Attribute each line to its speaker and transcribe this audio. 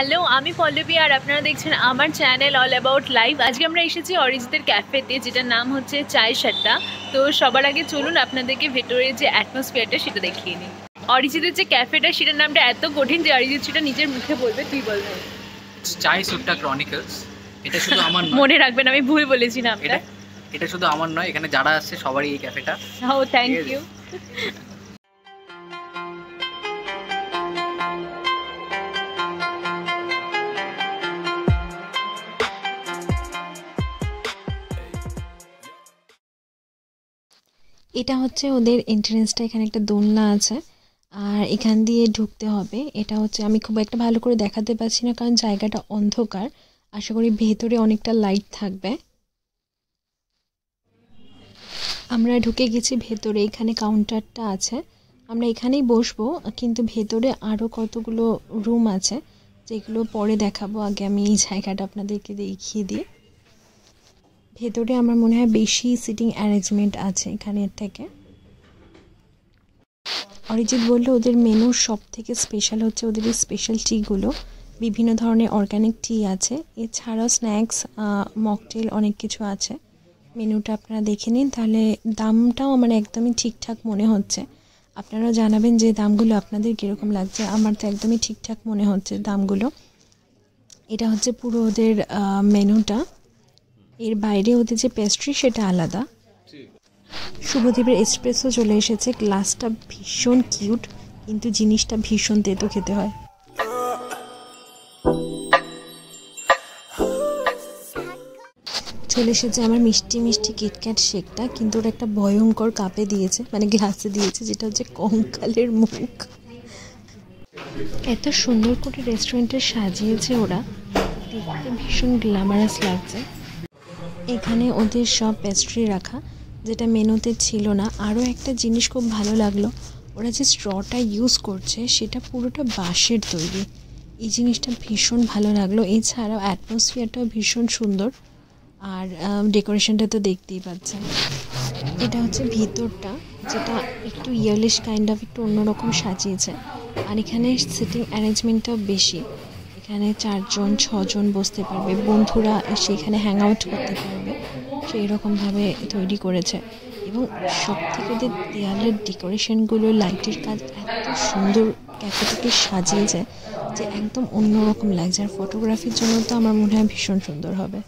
Speaker 1: Hello আমি পল্লবী আর আপনারা দেখছেন আমার চ্যানেল অল অ্যাবাউট লাইভ আজকে আমরা এসেছি অরিজিতের ক্যাফেতে যেটার নাম হচ্ছে চায় সাট্টা তো সবার আগে চলুন আপনাদেরকে ভেতরের যে অ্যাটমসফিয়ারটা সেটা দেখিয়ে নিই। অরিজিতের যে ক্যাফেটা সেটার নামটা এত কঠিন যে অরিজিৎ সেটা নিজের মুখে বলবে তুই বলবে
Speaker 2: চাই সুট্টা ক্রনিকলস এটা শুধু আমার
Speaker 1: মনে রাখবেন আমি ভুল বলেছি
Speaker 2: এটা এটা শুধু আমার নয় এখানে যারা আসছে সবারই এই ক্যাফেটা
Speaker 1: ও থ্যাংক ইউ
Speaker 3: এটা হচ্ছে ওদের এন্ট্রেন্সটা এখানে একটা দোলনা আছে। আর এখান দিয়ে ঢুকতে হবে। এটা হচ্ছে, আমি খুব একটা ভালো করে দেখাতে পারছি না, কারণ জায়গাটা অন্ধকার। আশা করি ভেতরে অনেকটা লাইট থাকবে। আমরা ঢুকে গেছি ভেতরে, এখানে কাউন্টারটা আছে। আমরা এখানেই বসবো, কিন্তু ভেতরে আরও কতগুলো রুম আছে, যেগুলো পরে দেখাবো। আগে আমি এই জায়গাটা আপনাদেরকে দেখিয়ে দিই। ভেতরে আমার মনে হয় বেশি সিটিং অ্যারেঞ্জমেন্ট আছে এখানের থেকে। অরিজিৎ বলল, ওদের মেনুর সব থেকে স্পেশাল হচ্ছে ওদের এই স্পেশাল টিগুলো বিভিন্ন ধরনের অর্গ্যানিক টি আছে। এছাড়াও স্ন্যাক্স মকটেল অনেক কিছু আছে। মেনুটা আপনারা দেখে নিন। তাহলে দামটাও আমার একদমই ঠিকঠাক মনে হচ্ছে। আপনারাও জানাবেন যে দামগুলো আপনাদের কীরকম লাগছে। আমার তো একদমই ঠিকঠাক মনে হচ্ছে দামগুলো। এটা হচ্ছে পুরো ওদের মেনুটা এর বাইরে ওদের যে পেস্ট্রি সেটা আলাদা। শুভদীপের এক্সপ্রেসও চলে এসেছে গ্লাসটা ভীষণ কিউট কিন্তু জিনিসটা ভীষণ তেতো খেতে হয়। চলে এসেছে আমার মিষ্টি মিষ্টি কিটক্যাট শেকটা, কিন্তু ওরা একটা ভয়ঙ্কর কাপে দিয়েছে মানে গ্লাসে দিয়েছে, যেটা হচ্ছে কঙ্কালের মুখ। এত সুন্দর করে রেস্টুরেন্টে সাজিয়েছে ওরা, দেখতে ভীষণ গ্ল্যামারাস লাগছে। এখানে ওদের সব পেস্ট্রি রাখা, যেটা মেনুতে ছিল না। আরও একটা জিনিস খুব ভালো লাগল, ওরা যে স্ট্রটা ইউজ করছে, সেটা পুরোটা বাঁশের তৈরি। এই জিনিসটা ভীষণ ভালো লাগল। এছাড়াও অ্যাটমসফিয়ারটাও ভীষণ সুন্দর। আর ডেকোরেশনটা তো দেখতেই পাচ্ছেন। এটা হচ্ছে ভিতরটা, যেটা একটু ইয়ারলিশ কাইন্ড অফ একটু অন্যরকম সাজিয়েছে। আর এখানে সিটিং অ্যারেঞ্জমেন্টটাও বেশি। এখানে চারজন, ছজন বসতে পারবে। বন্ধুরা এসে এখানে হ্যাং আউট করতে পারবে। সেই রকমভাবে তৈরি করেছে। এবং সব থেকে ওদের দেয়ালের ডেকোরেশনগুলো, লাইটের কাজ এত সুন্দর ক্যাফেটাকে সাজিয়েছে যে একদম অন্যরকম লাগছে। আর ফটোগ্রাফির জন্য তো আমার মনে হয় ভীষণ সুন্দর হবে।